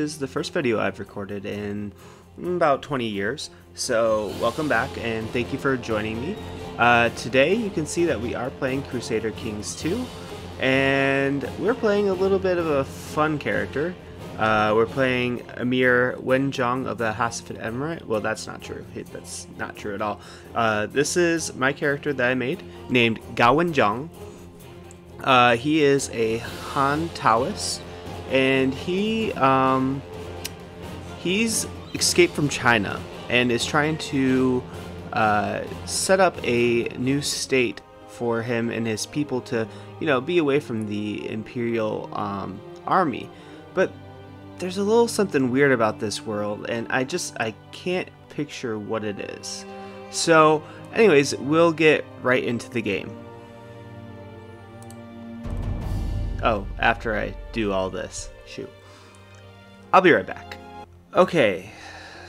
This is the first video I've recorded in about 20 years, so welcome back and thank you for joining me. Uh, today you can see that we are playing Crusader Kings 2, and we're playing a little bit of a fun character. Uh, we're playing Amir Wenzhong of the Hasafid Emirate. Well, that's not true. That's not true at all. Uh, this is my character that I made, named Gao Wenzhong. Uh, he is a Han Taoist and he um, he's escaped from China and is trying to uh, set up a new state for him and his people to you know be away from the imperial um, army but there's a little something weird about this world and i just i can't picture what it is so anyways we'll get right into the game Oh, after I do all this. Shoot. I'll be right back. Okay,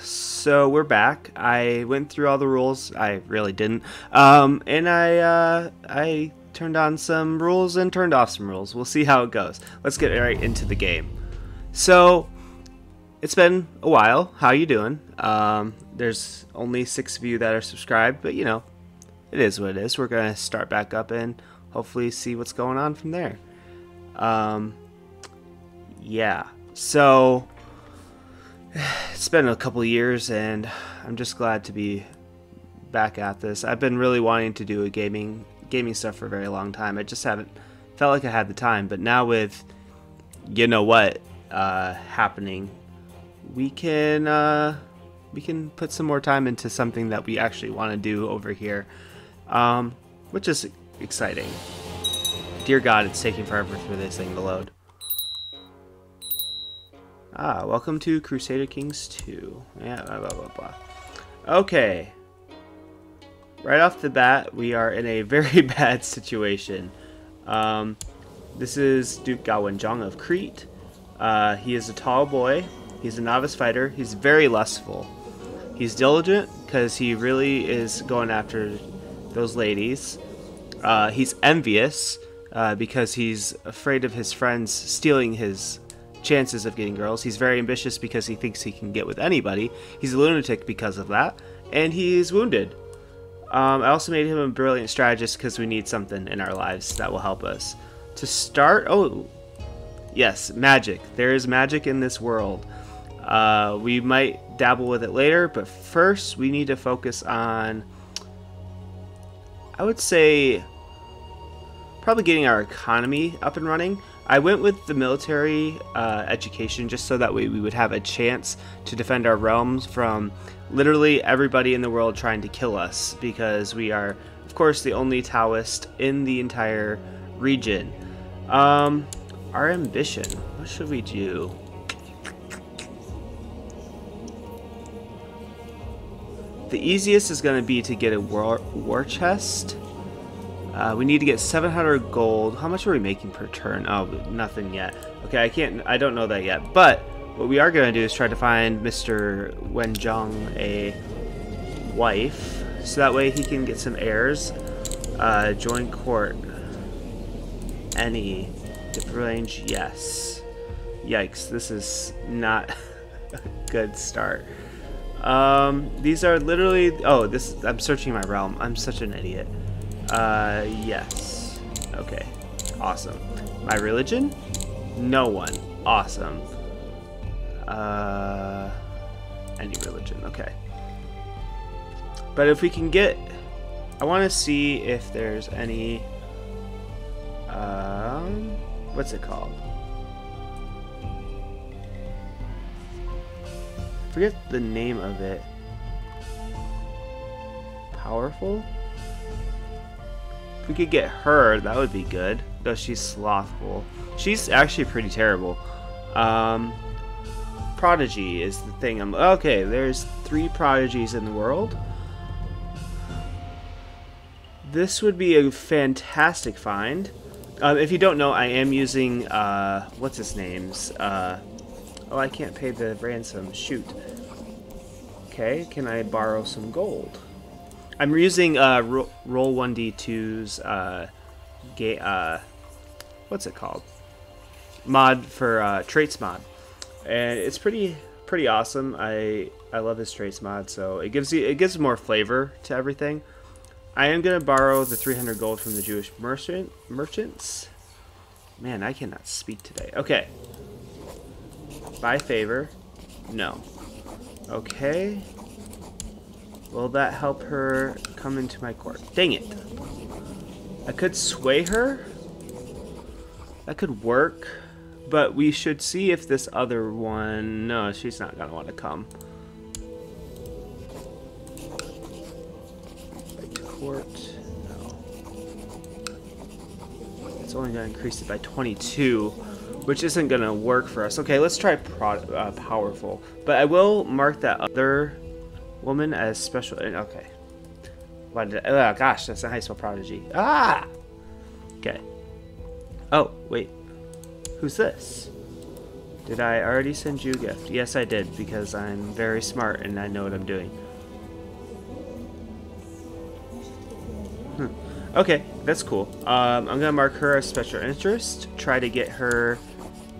so we're back. I went through all the rules. I really didn't. Um, and I, uh, I turned on some rules and turned off some rules. We'll see how it goes. Let's get right into the game. So, it's been a while. How you doing? Um, there's only six of you that are subscribed, but you know, it is what it is. We're gonna start back up and hopefully see what's going on from there. Um, yeah. So it's been a couple years, and I'm just glad to be back at this. I've been really wanting to do a gaming gaming stuff for a very long time. I just haven't felt like I had the time, but now with you know what uh, happening, we can uh, we can put some more time into something that we actually want to do over here, um, which is exciting. Dear God, it's taking forever for this thing to load. Ah, welcome to Crusader Kings 2. Yeah, blah, blah, blah, blah. Okay. Right off the bat, we are in a very bad situation. Um, this is Duke Gao Wenzhong of Crete. Uh, he is a tall boy. He's a novice fighter. He's very lustful. He's diligent because he really is going after those ladies. Uh, he's envious uh, because he's afraid of his friends stealing his chances of getting girls. He's very ambitious because he thinks he can get with anybody. He's a lunatic because of that, and he's wounded. Um, I also made him a brilliant strategist because we need something in our lives that will help us. To start, oh, yes, magic. There is magic in this world. Uh, we might dabble with it later, but first we need to focus on, I would say, probably getting our economy up and running. I went with the military uh, education just so that way we would have a chance to defend our realms from literally everybody in the world trying to kill us because we are, of course, the only Taoist in the entire region. Um, our ambition. What should we do? The easiest is going to be to get a war, war chest. Uh, we need to get 700 gold. How much are we making per turn? Oh, nothing yet. Okay, I can't. I don't know that yet. But what we are going to do is try to find Mr. Wenzhong a wife, so that way he can get some heirs. Uh, join court. Any. Range? Yes. Yikes, this is not a good start. Um, these are literally. Oh, this. I'm searching my realm. I'm such an idiot. Uh, yes. Okay. Awesome. My religion? No one. Awesome. Uh, any religion. Okay. But if we can get... I want to see if there's any... What's it called? I forget the name of it. Powerful? If we could get her, that would be good. Though she's slothful. She's actually pretty terrible. Um, Prodigy is the thing. I'm okay. There's three prodigies in the world. This would be a fantastic find. Um, if you don't know, I am using uh, what's his name's. Uh, oh, I can't pay the ransom. Shoot. Okay, can I borrow some gold? I'm using uh, Roll One D 2's uh, uh, what's it called? Mod for uh, traits mod, and it's pretty pretty awesome. I I love his traits mod, so it gives you it gives more flavor to everything. I am gonna borrow the 300 gold from the Jewish merchant merchants. Man, I cannot speak today. Okay. By favor. No. Okay. Will that help her come into my court? Dang it. I could sway her. That could work. But we should see if this other one... No, she's not going to want to come. No. It's only going to increase it by 22, which isn't going to work for us. Okay, let's try uh, powerful. But I will mark that other woman as special... Okay. Why did I, oh gosh, that's a high school prodigy. Ah! Okay. Oh, wait. Who's this? Did I already send you a gift? Yes, I did, because I'm very smart and I know what I'm doing. Hmm. Okay, that's cool. Um, I'm gonna mark her as special interest. Try to get her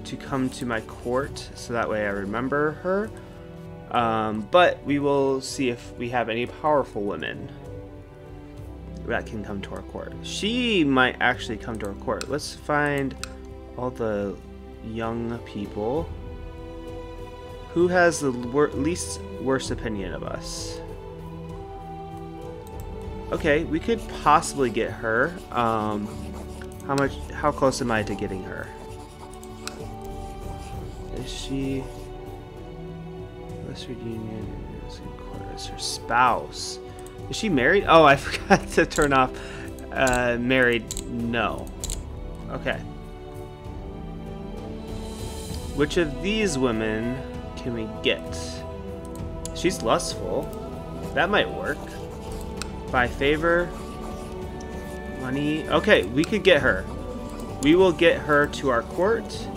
to come to my court, so that way I remember her. Um, but we will see if we have any powerful women that can come to our court. She might actually come to our court. Let's find all the young people. Who has the wor least worst opinion of us? Okay, we could possibly get her. Um, how much? How close am I to getting her? Is she? Western Union is her spouse. Is she married? Oh, I forgot to turn off uh, married. No. Okay. Which of these women can we get? She's lustful. That might work. By favor. Money. Okay, we could get her. We will get her to our court.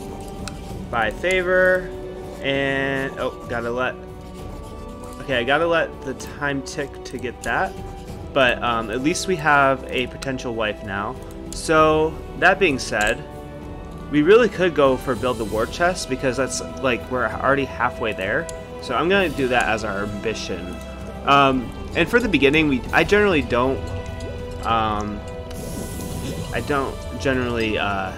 By favor. And, oh, gotta let Okay, I gotta let the time tick to get that. But um, at least we have a potential wife now. So, that being said, we really could go for build the war chest because that's like we're already halfway there. So I'm gonna do that as our ambition. Um, and for the beginning, we I generally don't um, I don't generally uh,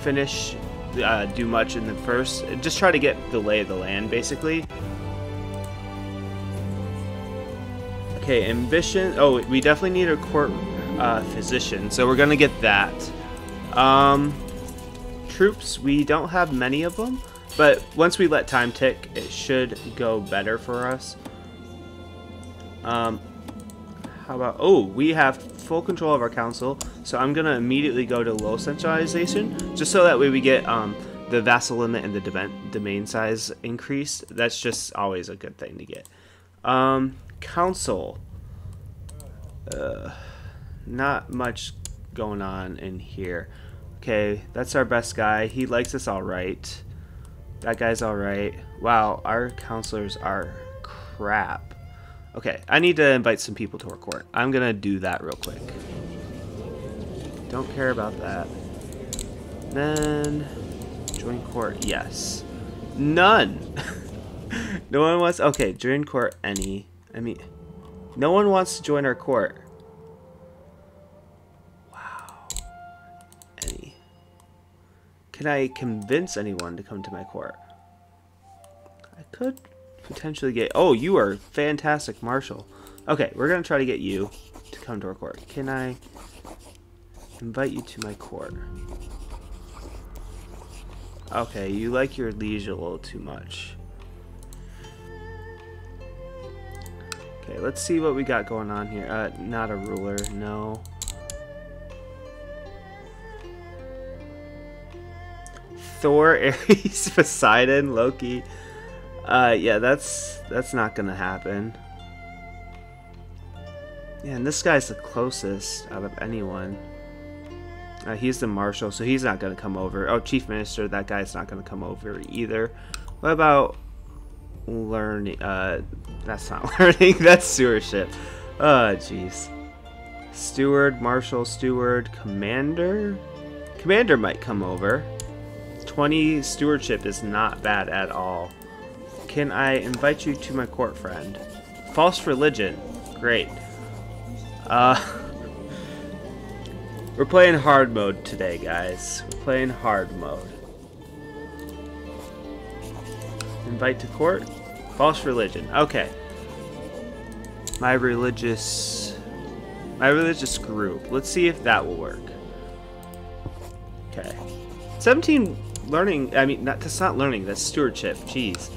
finish uh, do much in the first. Just try to get the lay of the land basically. Okay, ambition. Oh, we definitely need a court uh, physician, so we're gonna get that. Um, troops, we don't have many of them, but once we let time tick, it should go better for us. Um, how about, oh, we have full control of our council, so I'm gonna immediately go to low centralization, just so that way we get um, the vassal limit and the domain size increased. That's just always a good thing to get. Um, council. Uh, not much going on in here. Okay, that's our best guy. He likes us alright. That guy's alright. Wow, our counselors are crap. Okay, I need to invite some people to our court. I'm gonna do that real quick. Don't care about that. Then, join court, yes. None! no one wants, okay, join court any. I mean, no one wants to join our court. Wow. Any. Can I convince anyone to come to my court? I could potentially get... Oh, you are fantastic, Marshall. Okay, we're going to try to get you to come to our court. Can I invite you to my court? Okay, you like your liege a little too much. Okay, let's see what we got going on here. Uh, not a ruler, no. Thor, Ares, Poseidon, Loki. Uh, yeah, that's that's not gonna happen. Yeah, and this guy's the closest out of anyone. Uh, he's the marshal, so he's not gonna come over. Oh, chief minister, that guy's not gonna come over either. What about learning? Uh, that's not learning. That's stewardship. Oh, jeez. Steward, Marshal, Steward, Commander? Commander might come over. 20 stewardship is not bad at all. Can I invite you to my court, friend? False religion. Great. Uh, we're playing hard mode today, guys. We're playing hard mode. Invite to court? False religion. Okay. My religious... My religious group. Let's see if that will work. Okay. 17 learning... I mean, not, that's not learning. That's stewardship. Jeez.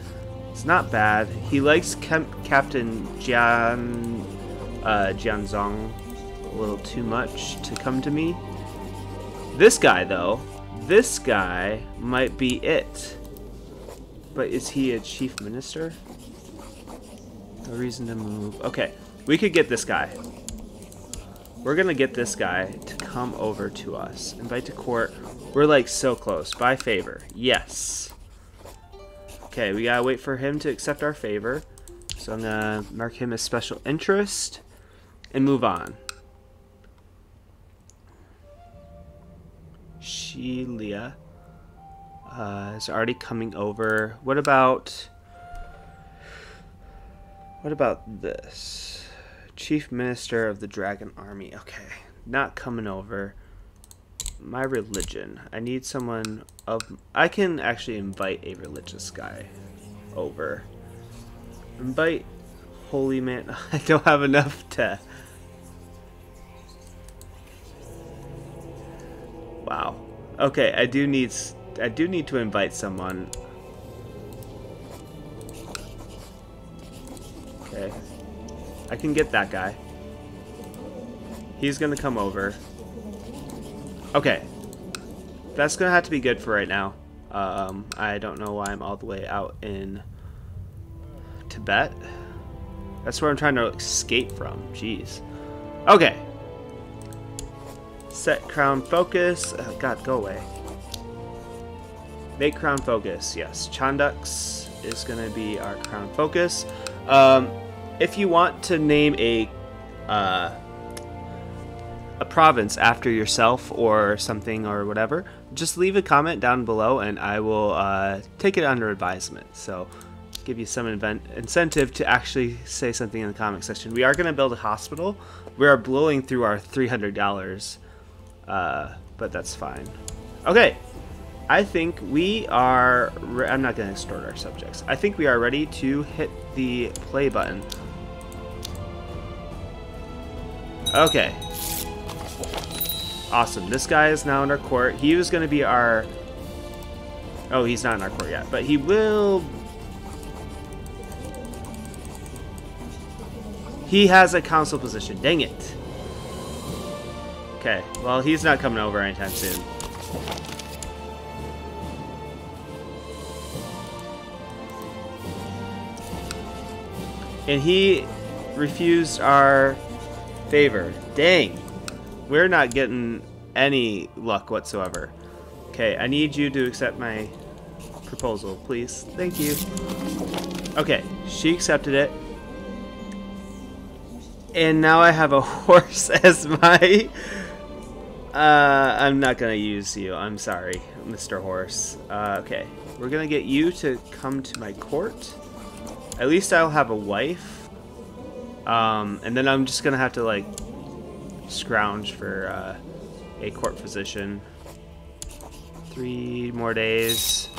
It's not bad. He likes Captain Jian... Uh, Jianzong a little too much to come to me. This guy, though. This guy might be it. But is he a chief minister? No reason to move. Okay, we could get this guy. We're gonna get this guy to come over to us. Invite to court. We're like so close. By favor. Yes. Okay, we gotta wait for him to accept our favor. So I'm gonna mark him as special interest and move on. Shelia uh, is already coming over. What about... What about this? Chief Minister of the Dragon Army. Okay, not coming over. My religion. I need someone of... I can actually invite a religious guy over. Invite Holy Man. I don't have enough to... Wow. Okay, I do need I do need to invite someone. Okay. I can get that guy. He's gonna come over. Okay. That's gonna have to be good for right now. Um, I don't know why I'm all the way out in Tibet. That's where I'm trying to escape from. Jeez. Okay. Set crown focus. Oh, God, go away. Make crown focus. Yes, Chandax is going to be our crown focus. Um, if you want to name a uh, a province after yourself or something or whatever, just leave a comment down below and I will uh, take it under advisement. So give you some incentive to actually say something in the comment section. We are going to build a hospital. We are blowing through our $300, uh, but that's fine. Okay, I think we are... I'm not going to extort our subjects. I think we are ready to hit the play button. Okay. Awesome. This guy is now in our court. He was going to be our... Oh, he's not in our court yet. But he will... He has a council position. Dang it. Okay. Well, he's not coming over anytime soon. And he refused our favor. Dang. We're not getting any luck whatsoever. Okay, I need you to accept my proposal, please. Thank you. Okay, she accepted it. And now I have a horse as my... Uh, I'm not going to use you. I'm sorry, Mr. Horse. Uh, okay, we're going to get you to come to my court. At least I'll have a wife. Um, and then I'm just gonna have to like scrounge for uh, a court physician. Three more days.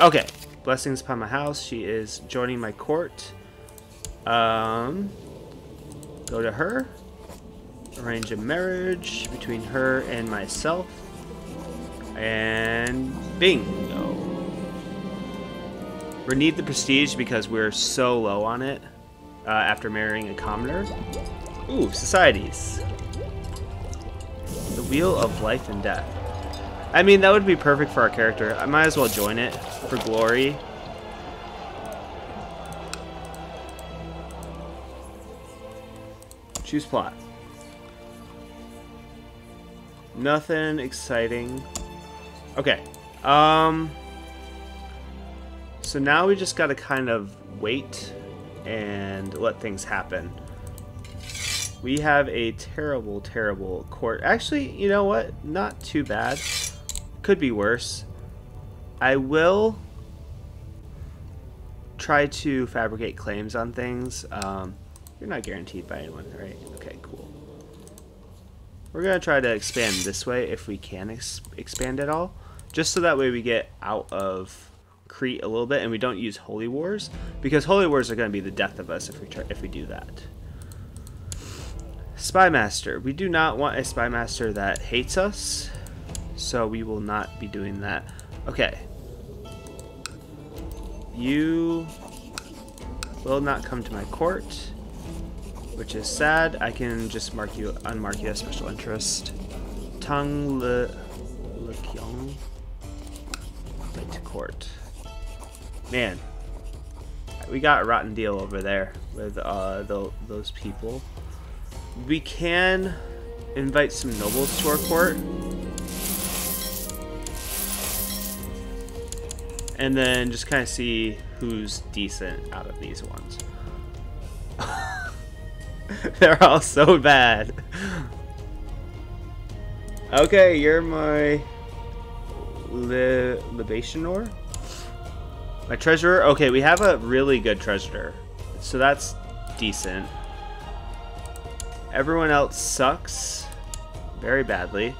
Okay. Blessings upon my house. She is joining my court. Um, go to her. Arrange a marriage between her and myself. And bingo. We need the prestige because we're so low on it uh, after marrying a commoner. Ooh, societies. The Wheel of Life and Death. I mean, that would be perfect for our character. I might as well join it for glory. Choose plot. Nothing exciting. Okay. Um... So now we just gotta kind of wait and let things happen. We have a terrible, terrible court. Actually, you know what? Not too bad. Could be worse. I will try to fabricate claims on things. Um, you're not guaranteed by anyone, right? Okay, cool. We're going to try to expand this way if we can ex expand at all. Just so that way we get out of Crete a little bit and we don't use Holy Wars. Because Holy Wars are going to be the death of us if we, try, if we do that. Spy Master. We do not want a Spy Master that hates us. So we will not be doing that. Okay. You will not come to my court, which is sad. I can just mark you, unmark you as special interest. Tang Le, Le. Right to court. Man, we got a rotten deal over there with uh, the, those people. We can invite some nobles to our court. And then just kind of see who's decent out of these ones. They're all so bad. Okay, you're my li libationor? My treasurer? Okay, we have a really good treasurer. So that's decent. Everyone else sucks very badly.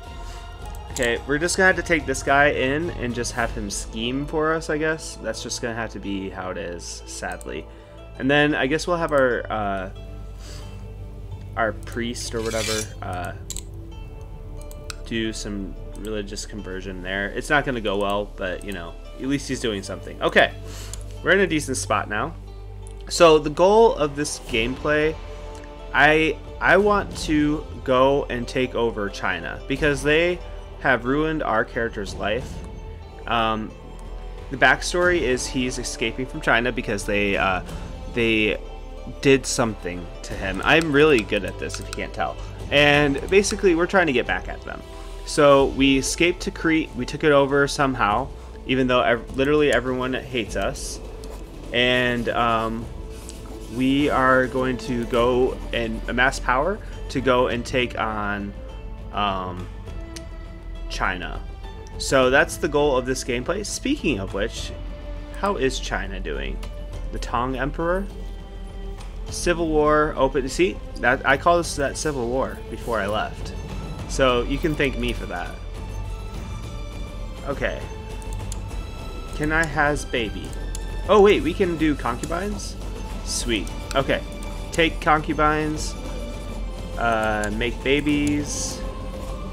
Okay, we're just gonna have to take this guy in and just have him scheme for us, I guess. That's just gonna have to be how it is, sadly. And then I guess we'll have our uh, our priest or whatever uh, do some religious conversion there. It's not gonna go well, but you know, at least he's doing something. Okay, we're in a decent spot now. So the goal of this gameplay, I I want to go and take over China because they have ruined our character's life. Um, the backstory is he's escaping from China because they uh, they did something to him. I'm really good at this if you can't tell. And basically, we're trying to get back at them. So we escaped to Crete. We took it over somehow, even though ev literally everyone hates us. And um, we are going to go and amass power to go and take on um, China. So that's the goal of this gameplay. Speaking of which, how is China doing? The Tang Emperor? Civil War open. See, that I call this that Civil War before I left. So you can thank me for that. Okay. Can I has baby? Oh wait, we can do concubines? Sweet. Okay. Take concubines. Uh, make babies.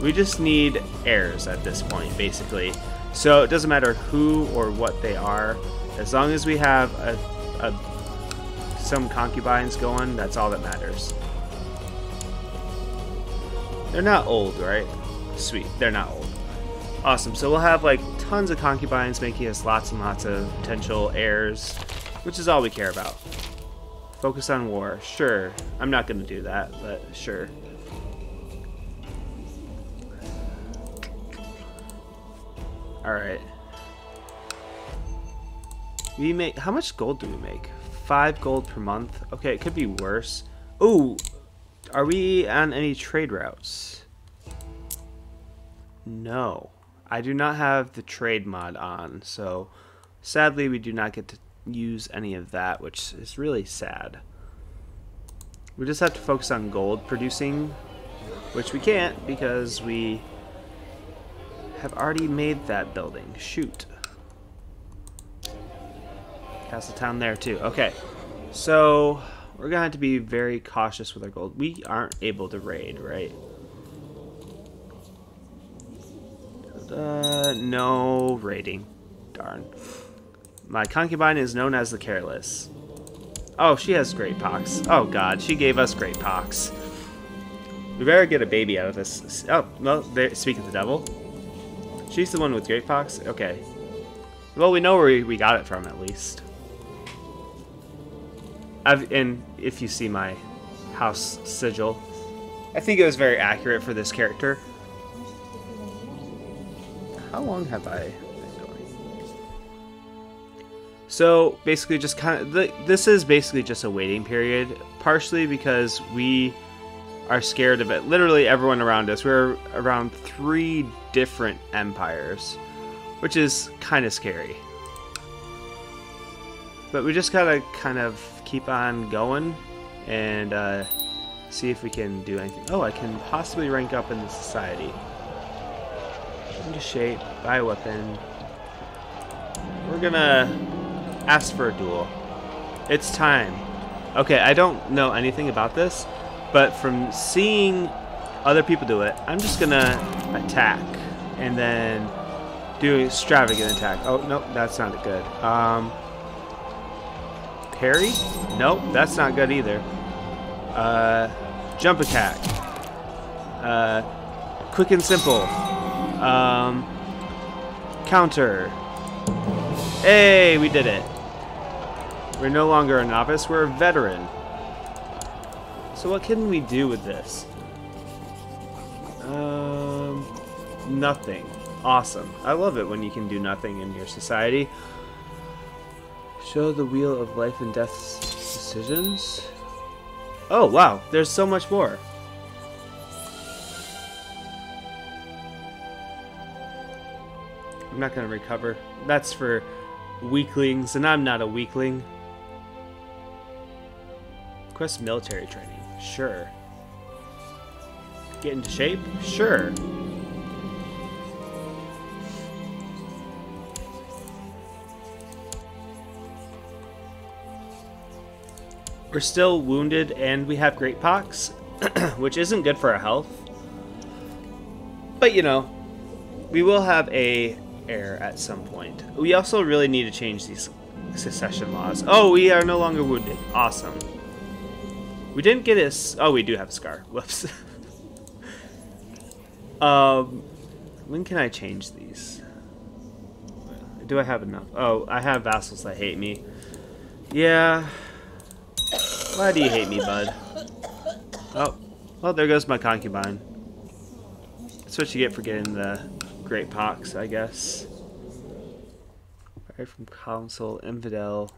We just need heirs at this point, basically. So it doesn't matter who or what they are. As long as we have a, a, some concubines going, that's all that matters. They're not old, right? Sweet, they're not old. Awesome, so we'll have like tons of concubines making us lots and lots of potential heirs, which is all we care about. Focus on war, sure. I'm not going to do that, but sure. Alright. We make... How much gold do we make? Five gold per month? Okay, it could be worse. Oh, Are we on any trade routes? No. I do not have the trade mod on, so sadly we do not get to use any of that, which is really sad. We just have to focus on gold producing, which we can't because we have already made that building. Shoot. Castle Town there too. Okay, so we're going to have to be very cautious with our gold. We aren't able to raid, right? Uh, no raiding. Darn. My concubine is known as the Careless. Oh, she has great pox. Oh god, she gave us great pox. We better get a baby out of this. Oh, no, speak of the devil. She's the one with great pox? Okay. Well, we know where we got it from, at least. I've, and if you see my house sigil, I think it was very accurate for this character. How long have I? So basically, just kind of this is basically just a waiting period, partially because we are scared of it. Literally everyone around us. We're around three different empires, which is kind of scary. But we just gotta kind of keep on going and uh, see if we can do anything. Oh, I can possibly rank up in the society. Into shape, buy a weapon. We're gonna ask for a duel. It's time. Okay, I don't know anything about this, but from seeing other people do it, I'm just gonna attack and then do extravagant attack. Oh, no, that's not good. Um, parry? Nope, that's not good either. Uh, jump attack. Uh, quick and simple. Um, counter. Hey, we did it. We're no longer a novice, we're a veteran. So what can we do with this? Um, nothing. Awesome. I love it when you can do nothing in your society. Show the wheel of life and death decisions. Oh, wow. There's so much more. I'm not going to recover. That's for weaklings, and I'm not a weakling. Quest military training. Sure. Get into shape? Sure. We're still wounded and we have great pox, which isn't good for our health. But you know, we will have a heir at some point. We also really need to change these succession laws. Oh, we are no longer wounded. Awesome. We didn't get a... Oh, we do have a scar. Whoops. um, when can I change these? Do I have enough? Oh, I have vassals that hate me. Yeah. Why do you hate me, bud? Oh, well, there goes my concubine. That's what you get for getting the Great Pox, I guess. Right from console, infidel.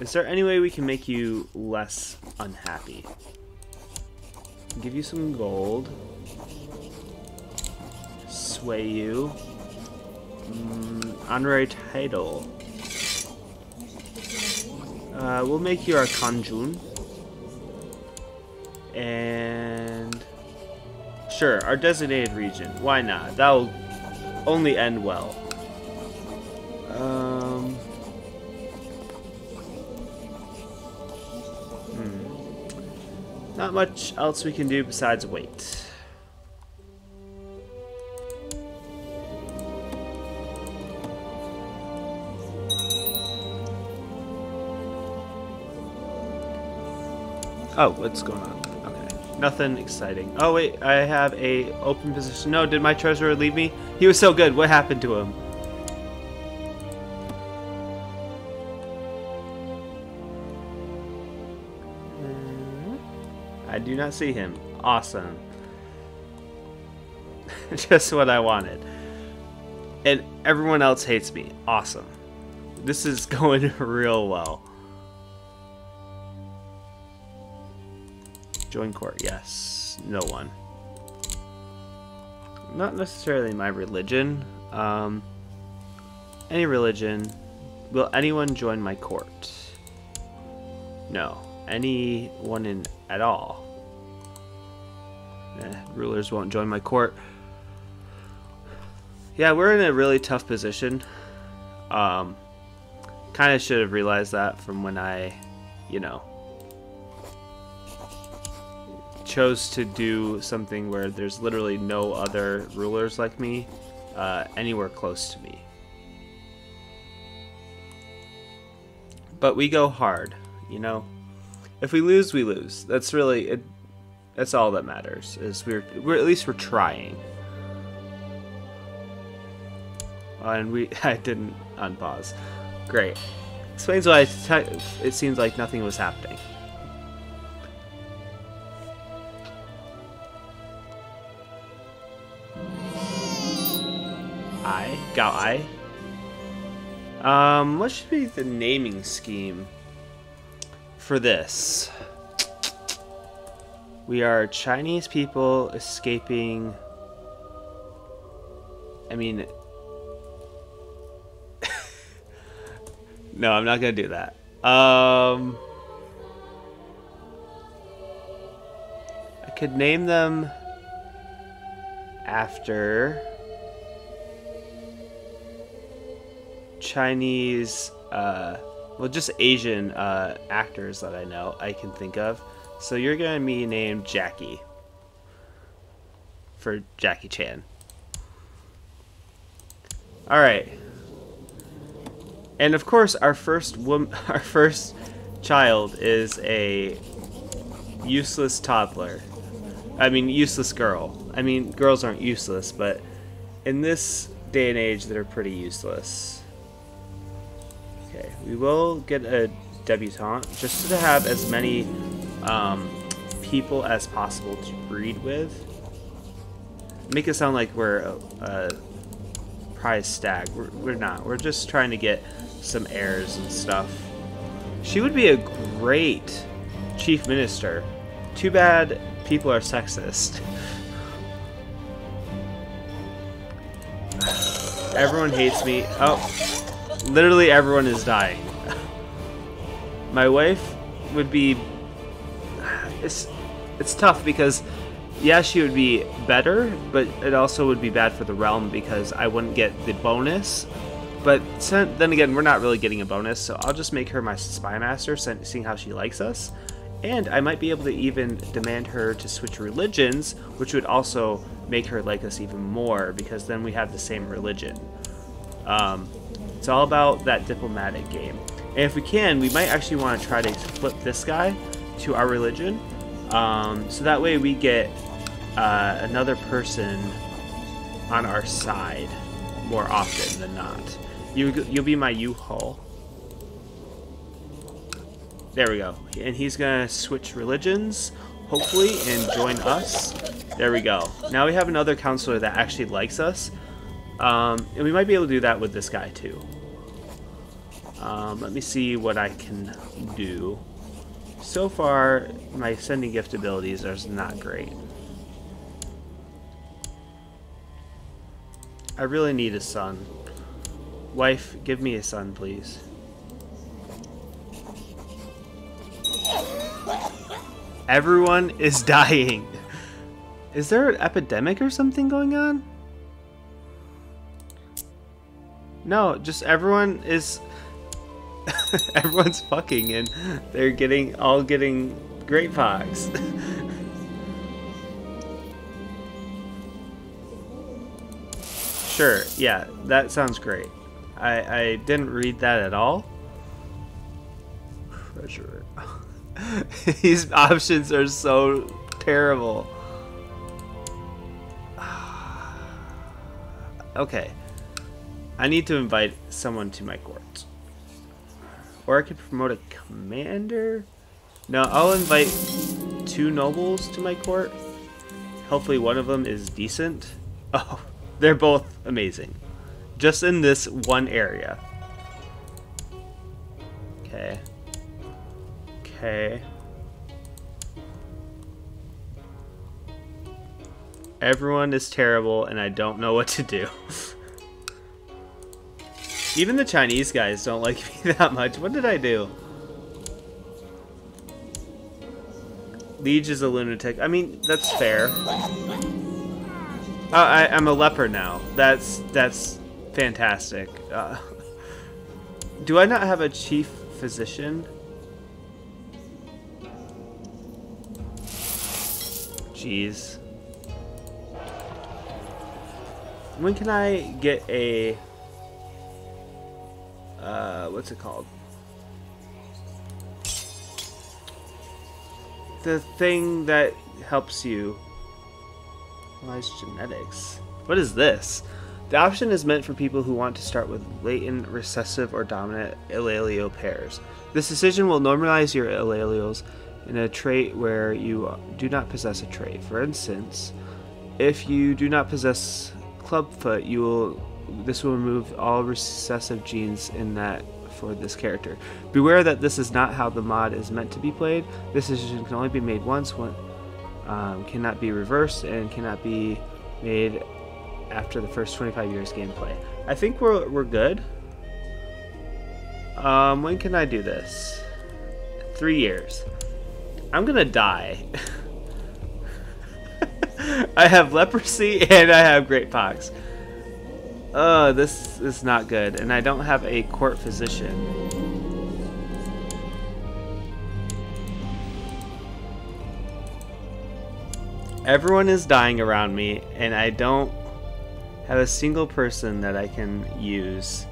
Is there any way we can make you less unhappy? Give you some gold. Sway you. Mm, honorary title. Uh, we'll make you our Kanjun. And... Sure, our designated region. Why not? That'll only end well. Um... Not much else we can do besides wait. Oh, what's going on? Okay. Nothing exciting. Oh wait, I have a open position. No, did my treasurer leave me? He was so good. What happened to him? Not see him. Awesome. Just what I wanted. And everyone else hates me. Awesome. This is going real well. Join court, yes. No one. Not necessarily my religion. Um, any religion. Will anyone join my court? No. Anyone in at all? Eh, rulers won't join my court. Yeah, we're in a really tough position. Um, kind of should have realized that from when I, you know, chose to do something where there's literally no other rulers like me uh, anywhere close to me. But we go hard, you know. If we lose, we lose. That's really it. That's all that matters. Is we're we're at least we're trying. And we I didn't unpause. Great. Explains why it seems like nothing was happening. I? got I? Um, what should be the naming scheme for this? We are Chinese people escaping. I mean. no, I'm not going to do that. Um. I could name them after Chinese, uh, well, just Asian uh, actors that I know I can think of. So you're going to be named Jackie for Jackie Chan. All right. And of course, our first woman, our first child is a useless toddler. I mean, useless girl. I mean, girls aren't useless, but in this day and age, they're pretty useless. Okay, we will get a debutante just to have as many um, people as possible to breed with. Make it sound like we're a, a prize stag. We're, we're not. We're just trying to get some heirs and stuff. She would be a great chief minister. Too bad people are sexist. Everyone hates me. Oh, literally everyone is dying. My wife would be... It's, it's tough because, yeah, she would be better, but it also would be bad for the realm because I wouldn't get the bonus. But then again, we're not really getting a bonus, so I'll just make her my spy master, seeing how she likes us. And I might be able to even demand her to switch religions, which would also make her like us even more, because then we have the same religion. Um, it's all about that diplomatic game. And if we can, we might actually want to try to flip this guy to our religion. Um, so that way we get uh, another person on our side more often than not. You, you'll be my U-Haul. There we go. And he's going to switch religions, hopefully, and join us. There we go. Now we have another counselor that actually likes us. Um, and we might be able to do that with this guy, too. Um, let me see what I can do. So far, my sending gift abilities are not great. I really need a son. Wife, give me a son, please. Everyone is dying. Is there an epidemic or something going on? No, just everyone is... Everyone's fucking and they're getting all getting great pox. sure, yeah, that sounds great. I, I didn't read that at all. Treasure. These options are so terrible. okay. I need to invite someone to my court. Or I could promote a commander? No, I'll invite two nobles to my court. Hopefully one of them is decent. Oh, they're both amazing. Just in this one area. Okay. Okay. Everyone is terrible and I don't know what to do. Even the Chinese guys don't like me that much. What did I do? Liege is a lunatic. I mean, that's fair. Uh, I, am a leper now. That's that's fantastic. Uh, do I not have a chief physician? Jeez. When can I get a... Uh, what's it called? The thing that helps you. Analyze genetics. What is this? The option is meant for people who want to start with latent, recessive, or dominant allele pairs. This decision will normalize your alleles in a trait where you do not possess a trait. For instance, if you do not possess clubfoot, you will this will remove all recessive genes in that for this character. Beware that this is not how the mod is meant to be played. This decision can only be made once um, cannot be reversed, and cannot be made after the first 25 years gameplay. I think we're, we're good. Um, when can I do this? Three years. I'm gonna die. I have leprosy and I have great pox. Oh, this is not good. And I don't have a court physician. Everyone is dying around me, and I don't have a single person that I can use.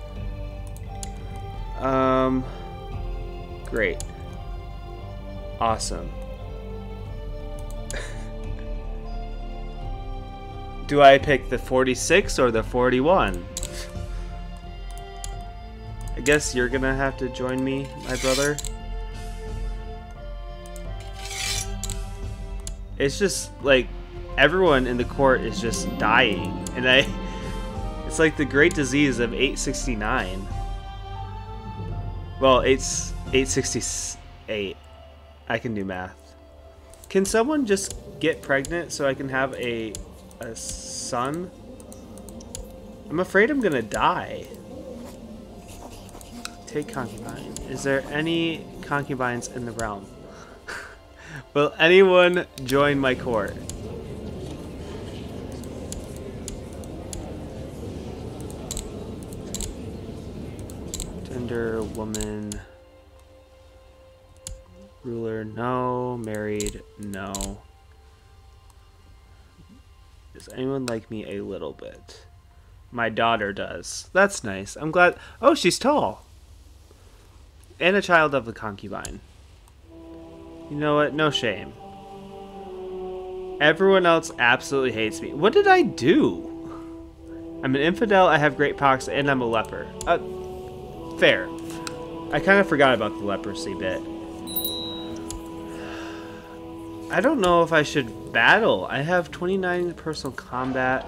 Um, great. Awesome. Do I pick the 46 or the 41? I guess you're gonna have to join me, my brother. It's just like everyone in the court is just dying, and I. It's like the great disease of 869. Well, it's 868. I can do math. Can someone just get pregnant so I can have a a son? I'm afraid I'm gonna die. Take concubine. Is there any concubines in the realm? Will anyone join my court? Tender woman, ruler, no, married, no. Does anyone like me a little bit? My daughter does. That's nice. I'm glad. Oh, she's tall. And a child of the concubine. You know what? No shame. Everyone else absolutely hates me. What did I do? I'm an infidel, I have great pox, and I'm a leper. Uh, fair. I kind of forgot about the leprosy bit. I don't know if I should battle. I have 29 personal combat.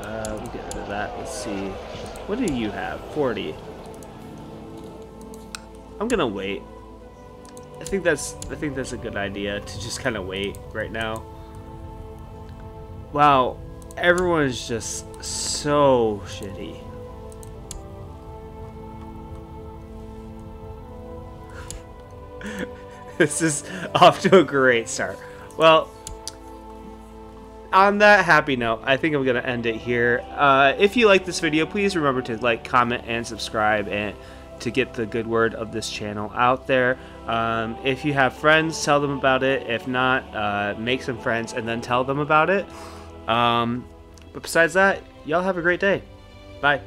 Uh, we'll get rid of that. Let's see. What do you have? 40. I'm gonna wait. I think that's I think that's a good idea to just kind of wait right now. Wow, everyone is just so shitty. this is off to a great start. Well, on that happy note, I think I'm going to end it here. Uh, if you like this video, please remember to like, comment, and subscribe and to get the good word of this channel out there. Um, if you have friends, tell them about it. If not, uh, make some friends and then tell them about it. Um, but besides that, y'all have a great day. Bye.